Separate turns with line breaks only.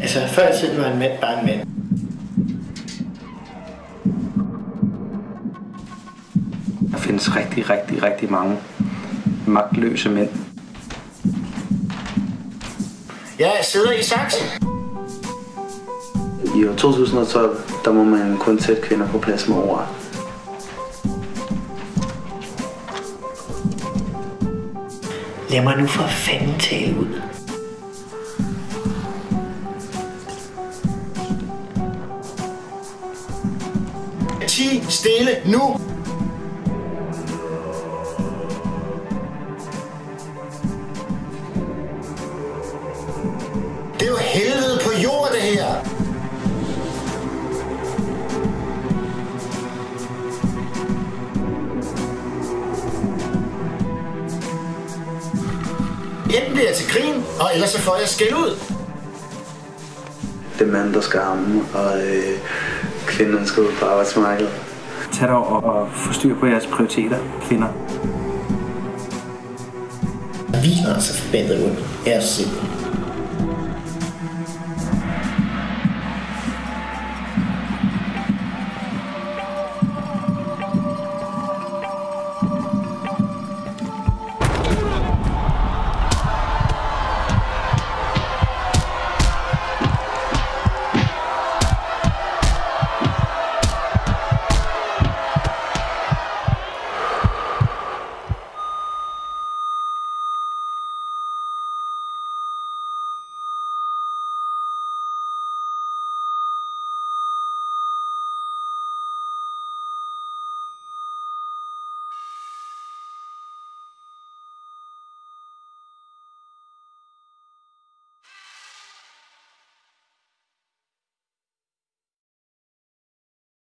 Altså, før i tiden var en mand bare en mand.
Der findes rigtig, rigtig, rigtig mange magtløse mænd.
Jeg sidder i saksen.
I år 2012, der må man kun sætte kvinder på plads med over.
Lad mig nu for fanden tale ud. Ti stille nu! Det er jo helvede på jord, det her! Enten bliver jeg til grin, og ellers så får jeg skæld ud.
Det er mand, der skal ham, og øh, kvinden skal ud på arbejdsmarkedet. Tag dog og, og få styr på jeres prioriteter, kvinder.
Vi har så forbandet ondt af os selv.